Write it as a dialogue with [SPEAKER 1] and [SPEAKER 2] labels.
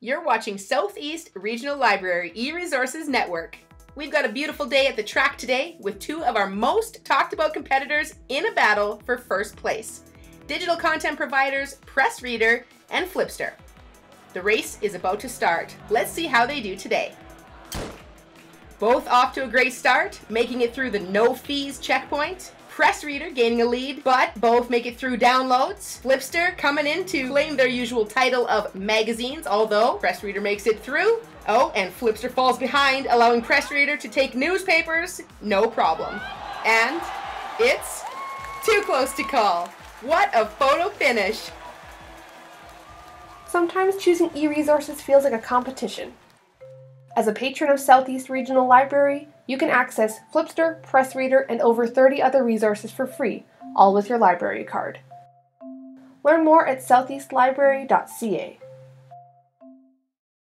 [SPEAKER 1] You're watching Southeast Regional Library e-Resources Network. We've got a beautiful day at the track today with two of our most talked about competitors in a battle for first place. Digital content providers Press Reader and Flipster. The race is about to start. Let's see how they do today. Both off to a great start, making it through the no fees checkpoint. Press Reader gaining a lead, but both make it through downloads. Flipster coming in to claim their usual title of magazines, although Press Reader makes it through. Oh, and Flipster falls behind, allowing Press Reader to take newspapers, no problem. And it's too close to call. What a photo finish!
[SPEAKER 2] Sometimes choosing e-resources feels like a competition. As a patron of Southeast Regional Library, you can access Flipster, PressReader, and over 30 other resources for free, all with your library card. Learn more at southeastlibrary.ca.